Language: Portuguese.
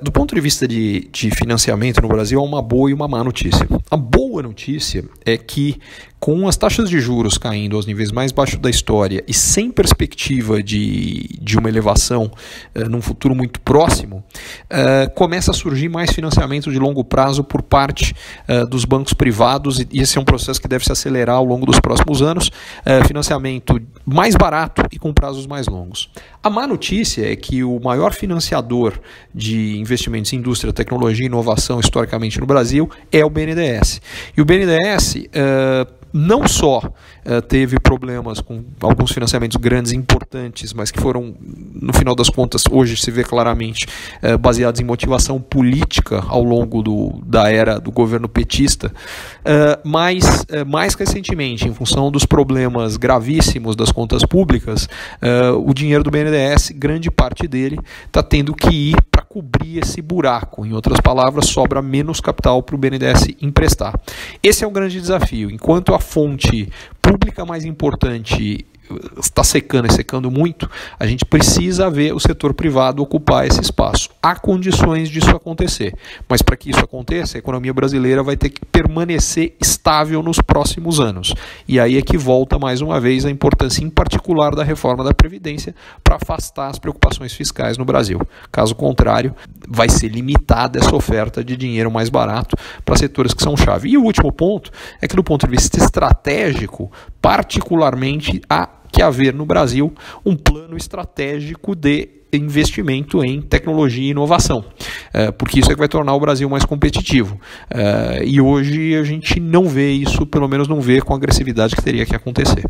Do ponto de vista de, de financiamento no Brasil, há uma boa e uma má notícia. A boa notícia é que, com as taxas de juros caindo aos níveis mais baixos da história e sem perspectiva de, de uma elevação uh, num futuro muito próximo, uh, começa a surgir mais financiamento de longo prazo por parte uh, dos bancos privados, e esse é um processo que deve se acelerar ao longo dos próximos anos financiamento mais barato e com prazos mais longos. A má notícia é que o maior financiador de investimentos em indústria, tecnologia e inovação historicamente no Brasil é o BNDES. E o BNDES. Não só uh, teve problemas com alguns financiamentos grandes e importantes, mas que foram, no final das contas, hoje se vê claramente uh, baseados em motivação política ao longo do, da era do governo petista, uh, mas mais recentemente, em função dos problemas gravíssimos das contas públicas, o dinheiro do BNDES, grande parte dele, está tendo que ir cobrir esse buraco. Em outras palavras, sobra menos capital para o BNDES emprestar. Esse é um grande desafio. Enquanto a fonte pública mais importante está secando e secando muito, a gente precisa ver o setor privado ocupar esse espaço. Há condições disso acontecer, mas para que isso aconteça, a economia brasileira vai ter que permanecer estável nos próximos anos. E aí é que volta mais uma vez a importância em particular da reforma da Previdência para afastar as preocupações fiscais no Brasil. Caso contrário, vai ser limitada essa oferta de dinheiro mais barato para setores que são chave. E o último ponto é que, do ponto de vista estratégico, particularmente a que haver no Brasil um plano estratégico de investimento em tecnologia e inovação, é, porque isso é que vai tornar o Brasil mais competitivo. É, e hoje a gente não vê isso, pelo menos não vê com a agressividade que teria que acontecer.